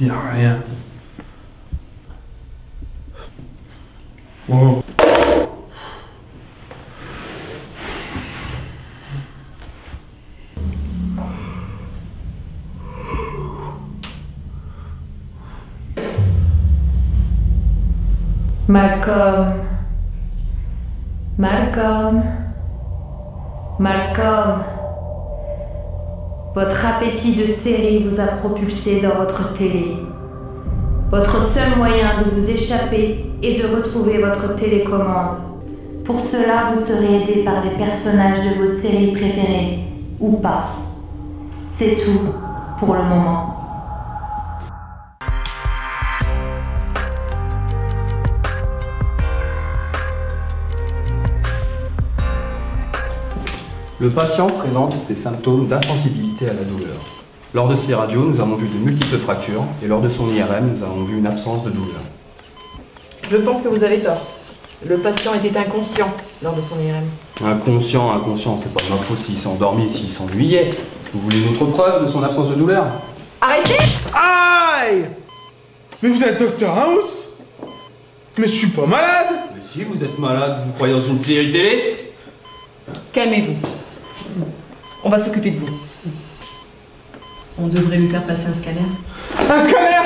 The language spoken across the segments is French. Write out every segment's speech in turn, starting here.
Y a rien. Oh. Malcolm. Malcolm. Malcolm. Votre appétit de série vous a propulsé dans votre télé. Votre seul moyen de vous échapper est de retrouver votre télécommande. Pour cela, vous serez aidé par les personnages de vos séries préférées, ou pas. C'est tout pour le moment. Le patient présente des symptômes d'insensibilité à la douleur. Lors de ses radios, nous avons vu de multiples fractures et lors de son IRM, nous avons vu une absence de douleur. Je pense que vous avez tort. Le patient était inconscient lors de son IRM. Inconscient, inconscient, c'est pas de ma faute s'il s'est endormi, s'il s'ennuyait. Vous voulez une autre preuve de son absence de douleur? Arrêtez Aïe Mais vous êtes Dr House Mais je suis pas malade Mais si vous êtes malade, vous croyez dans une série télé? Calmez-vous. On va s'occuper de vous. On devrait lui faire passer un scanner. Un scanner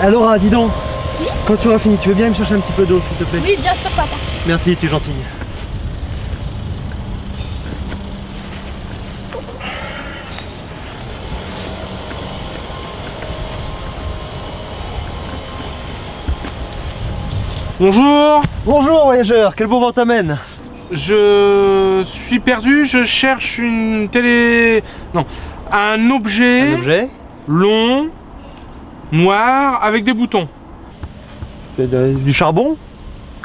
Alors, ah, dis donc, quand tu auras fini, tu veux bien me chercher un petit peu d'eau, s'il te plaît Oui, bien sûr, papa. Merci, tu es gentil. Bonjour. Bonjour, voyageur, quel bon vent t'amène. Je suis perdu, je cherche une télé... Non, un objet, Un objet long, noir, avec des boutons. De- de- Du charbon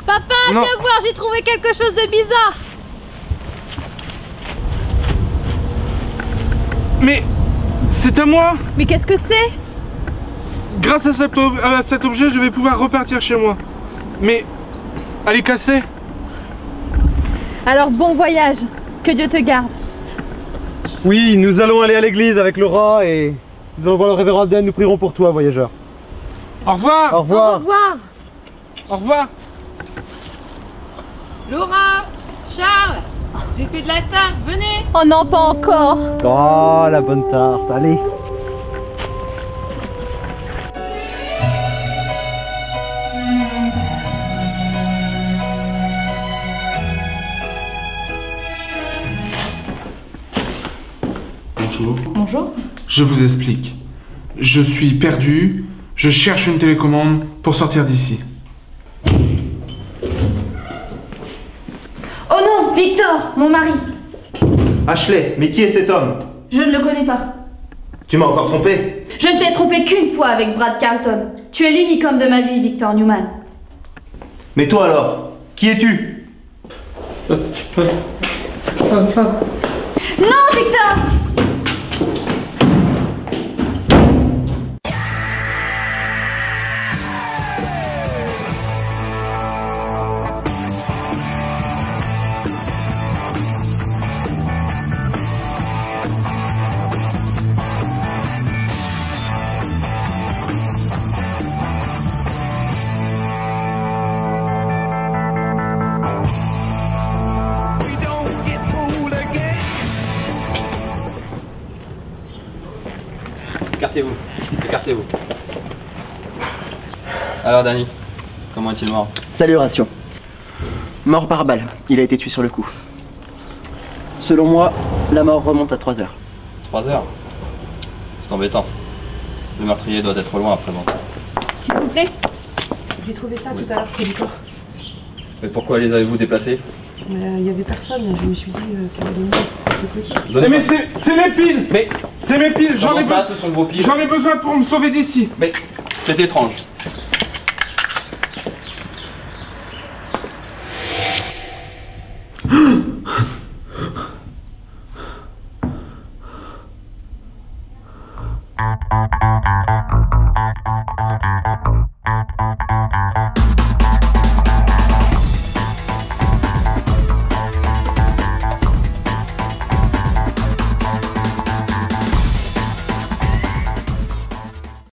Papa, Non. viens voir, j'ai trouvé quelque chose de bizarre. Mais c'est à moi Mais qu'est-ce que c'est? Grâce à cet, ob- à cet objet, je vais pouvoir repartir chez moi. Mais elle est cassée. Alors bon voyage. Que Dieu te garde. Oui, nous allons aller à l'église avec Laura et nous allons voir le révérend Abden, nous prierons pour toi, voyageur. Au revoir Au Au revoir. revoir. Au revoir Laura Charles J'ai fait de la tarte, venez Oh non, pas encore. Oh, la bonne tarte, allez. Bonjour. Je vous explique. Je suis perdu, je cherche une télécommande pour sortir d'ici. Oh non, Victor, mon mari. Ashley, mais qui est cet homme? Je ne le connais pas. Tu m'as encore trompé Je ne t'ai trompé qu'une fois avec Brad Carlton. Tu es l'unique homme de ma vie, Victor Newman. Mais toi alors Qui es-tu? Non, Victor écartez-vous. Alors Danny, comment est-il mort? Saluration. Mort par balle. Il a été tué sur le coup. Selon moi, la mort remonte à 3 heures. 3 heures? C'est embêtant. Le meurtrier doit être loin à présent. S'il vous plaît J'ai trouvé ça tout à l'heure près du corps. Mais pourquoi les avez-vous déplacés? Mais euh, il y avait personne, je me suis dit euh, qu'il y avait des. Eh, mais c'est c'est mes piles Mais c'est mes piles, j'en ai, j'en ai besoin pour me sauver d'ici. Mais c'est étrange.